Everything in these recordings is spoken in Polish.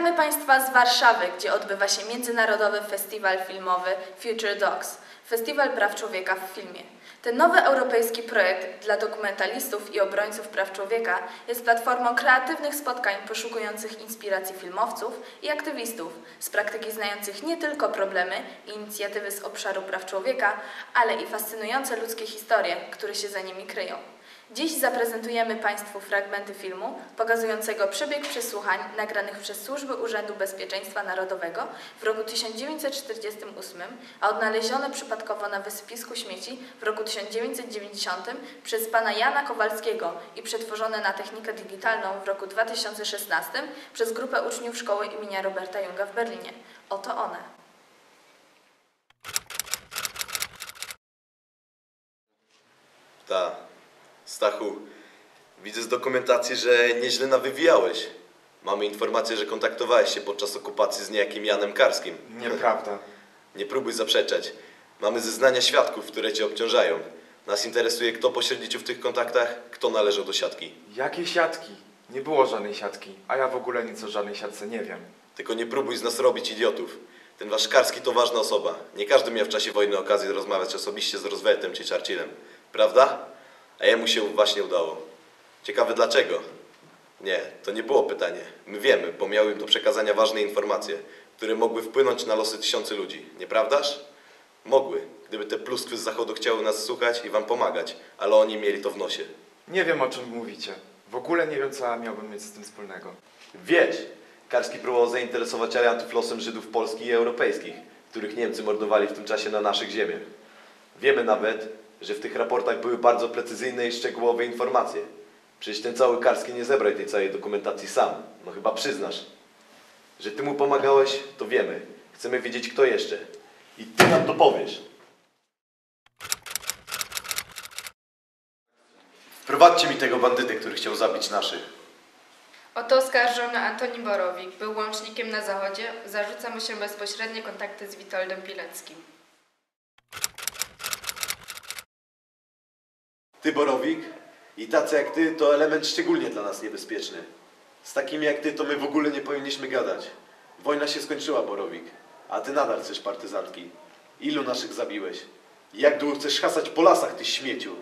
Witamy Państwa z Warszawy, gdzie odbywa się Międzynarodowy Festiwal Filmowy Future Docs, Festiwal Praw Człowieka w Filmie. Ten nowy europejski projekt dla dokumentalistów i obrońców praw człowieka jest platformą kreatywnych spotkań poszukujących inspiracji filmowców i aktywistów z praktyki znających nie tylko problemy i inicjatywy z obszaru praw człowieka, ale i fascynujące ludzkie historie, które się za nimi kryją. Dziś zaprezentujemy Państwu fragmenty filmu pokazującego przebieg przesłuchań nagranych przez Służby Urzędu Bezpieczeństwa Narodowego w roku 1948, a odnalezione przypadkowo na wysypisku śmieci w roku 1990 przez pana Jana Kowalskiego i przetworzone na technikę digitalną w roku 2016 przez grupę uczniów szkoły imienia Roberta Junga w Berlinie. Oto one. Ta. Stachu, widzę z dokumentacji, że nieźle nawywijałeś. Mamy informację, że kontaktowałeś się podczas okupacji z niejakim Janem Karskim. Nieprawda. Nie próbuj zaprzeczać. Mamy zeznania świadków, które cię obciążają. Nas interesuje, kto pośredniczył w tych kontaktach, kto należał do siatki. Jakie siatki? Nie było żadnej siatki, a ja w ogóle nic o żadnej siatce nie wiem. Tylko nie próbuj z nas robić idiotów. Ten wasz Karski to ważna osoba. Nie każdy miał w czasie wojny okazję rozmawiać osobiście z Rooseveltem czy Churchillem. Prawda? A jemu się właśnie udało. Ciekawe dlaczego? Nie, to nie było pytanie. My wiemy, bo miały do przekazania ważne informacje, które mogły wpłynąć na losy tysiące ludzi. Nieprawdaż? Mogły, gdyby te pluskwy z zachodu chciały nas słuchać i wam pomagać, ale oni mieli to w nosie. Nie wiem o czym mówicie. W ogóle nie wiem co ja miałbym mieć z tym wspólnego. Wiesz, Karski próbował zainteresować aliantów losem Żydów polskich i europejskich, których Niemcy mordowali w tym czasie na naszych ziemiach. Wiemy nawet, że w tych raportach były bardzo precyzyjne i szczegółowe informacje. Przecież ten cały Karski nie zebrał tej całej dokumentacji sam. No chyba przyznasz. Że ty mu pomagałeś, to wiemy. Chcemy wiedzieć kto jeszcze. I ty nam to powiesz. Wprowadźcie mi tego bandytę, który chciał zabić naszych. Oto oskarżony Antoni Borowik był łącznikiem na Zachodzie. Zarzuca mu się bezpośrednie kontakty z Witoldem Pileckim. Ty, Borowik, i tacy jak ty to element szczególnie dla nas niebezpieczny. Z takimi jak ty to my w ogóle nie powinniśmy gadać. Wojna się skończyła, Borowik, a ty nadal chcesz partyzantki. Ilu naszych zabiłeś? Jak długo chcesz hasać po lasach, ty śmieciu?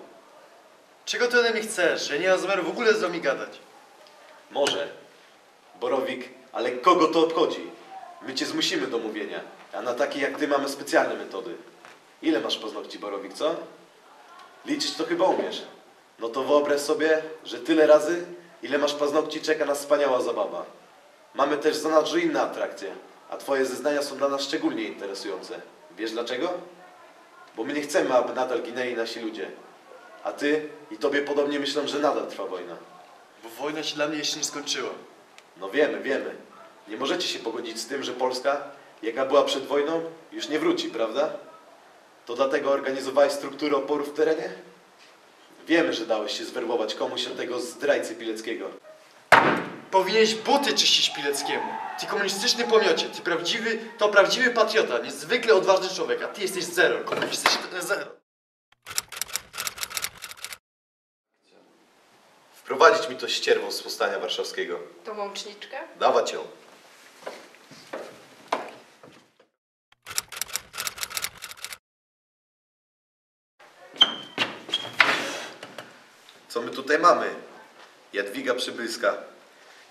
Czego ty ode mnie chcesz? Ja nie mam zamiaru w ogóle z wami gadać. Może, Borowik, ale kogo to obchodzi? My cię zmusimy do mówienia, a na takie jak ty mamy specjalne metody. Ile masz paznokci, Borowik, co? Liczyć to chyba umiesz. No to wyobraź sobie, że tyle razy, ile masz paznokci, czeka nas wspaniała zabawa. Mamy też zanadto inne atrakcje, a twoje zeznania są dla nas szczególnie interesujące. Wiesz dlaczego? Bo my nie chcemy, aby nadal ginęli nasi ludzie. A ty i tobie podobnie myślą, że nadal trwa wojna. Bo wojna się dla mnie jeszcze nie skończyła. No wiemy, wiemy. Nie możecie się pogodzić z tym, że Polska, jaka była przed wojną, już nie wróci, prawda? To dlatego organizowałeś strukturę oporu w terenie? Wiemy, że dałeś się zwerbować komuś od tego zdrajcy Pileckiego. Powinieneś buty czyścić Pileckiemu. Ty komunistyczny pomiocie, ty prawdziwy, to prawdziwy patriota, niezwykle odważny człowiek, a ty jesteś zero. Jesteś zero. Wprowadzić mi to ścierwo z powstania warszawskiego. Tą łączniczkę? Dawać ją. Co my tutaj mamy? Jadwiga Przybylska.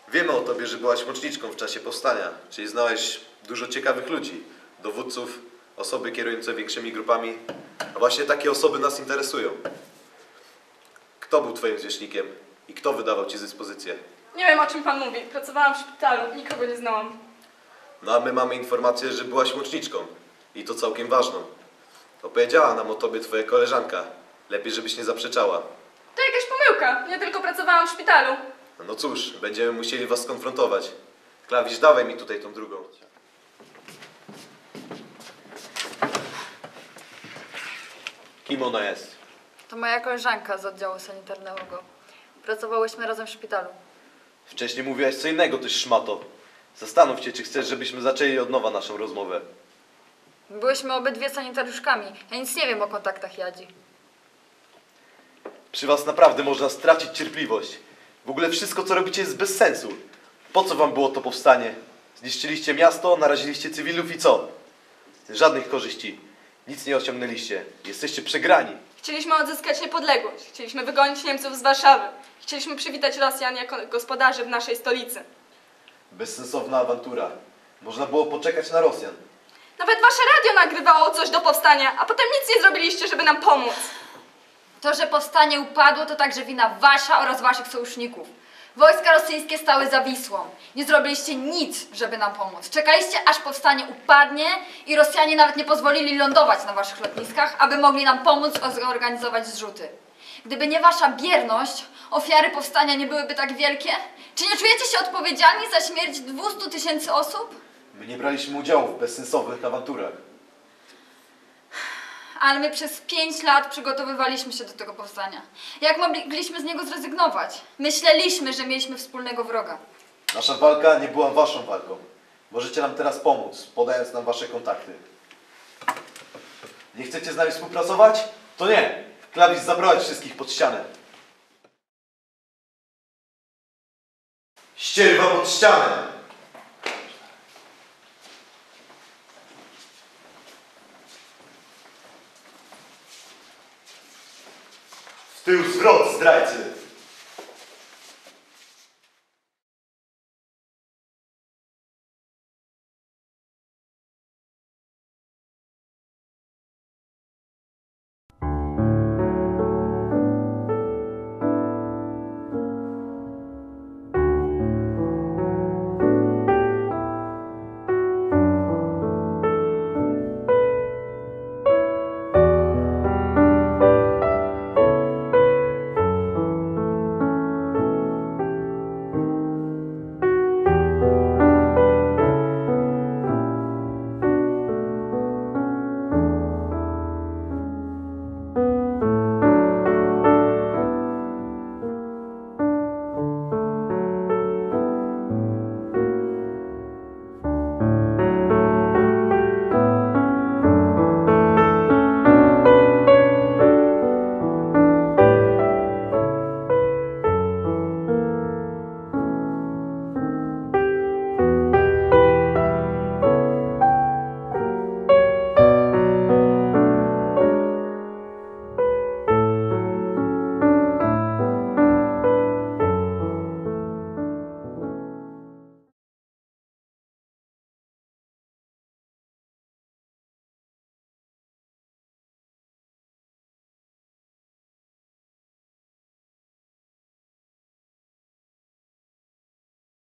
Wiemy o tobie, że byłaś łączniczką w czasie powstania, czyli znałeś dużo ciekawych ludzi, dowódców, osoby kierujące większymi grupami. A właśnie takie osoby nas interesują. Kto był twoim zwierzchnikiem i kto wydawał ci dyspozycję? Nie wiem, o czym pan mówi. Pracowałam w szpitalu, nikogo nie znałam. No a my mamy informację, że byłaś łączniczką. I to całkiem ważną. Opowiedziała nam o tobie twoja koleżanka. Lepiej, żebyś nie zaprzeczała. Pomyłka. Ja tylko pracowałam w szpitalu. No cóż, będziemy musieli was skonfrontować. Klawisz, dawaj mi tutaj tą drugą. Kim ona jest? To moja koleżanka z oddziału sanitarnego. Pracowałyśmy razem w szpitalu. Wcześniej mówiłaś co innego, ty szmato. Zastanów się, czy chcesz, żebyśmy zaczęli od nowa naszą rozmowę. Byłyśmy obydwie sanitariuszkami. Ja nic nie wiem o kontaktach Jadzi. Przy was naprawdę można stracić cierpliwość. W ogóle wszystko, co robicie, jest bez sensu. Po co wam było to powstanie? Zniszczyliście miasto, naraziliście cywilów i co? Żadnych korzyści. Nic nie osiągnęliście. Jesteście przegrani. Chcieliśmy odzyskać niepodległość. Chcieliśmy wygonić Niemców z Warszawy. Chcieliśmy przywitać Rosjan jako gospodarzy w naszej stolicy. Bezsensowna awantura. Można było poczekać na Rosjan. Nawet wasze radio nagrywało coś do powstania, a potem nic nie zrobiliście, żeby nam pomóc. To, że powstanie upadło, to także wina wasza oraz waszych sojuszników. Wojska rosyjskie stały za Wisłą. Nie zrobiliście nic, żeby nam pomóc. Czekaliście, aż powstanie upadnie i Rosjanie nawet nie pozwolili lądować na waszych lotniskach, aby mogli nam pomóc zorganizować zrzuty. Gdyby nie wasza bierność, ofiary powstania nie byłyby tak wielkie? Czy nie czujecie się odpowiedzialni za śmierć 200 tysięcy osób? My nie braliśmy udziału w bezsensownych awanturach. Ale my przez pięć lat przygotowywaliśmy się do tego powstania. Jak mogliśmy z niego zrezygnować? Myśleliśmy, że mieliśmy wspólnego wroga. Nasza walka nie była waszą walką. Możecie nam teraz pomóc, podając nam wasze kontakty. Nie chcecie z nami współpracować? To nie. Klawis zabrać wszystkich pod ścianę. Ścierwa pod ścianę! W tył zwrot, zdrajcy!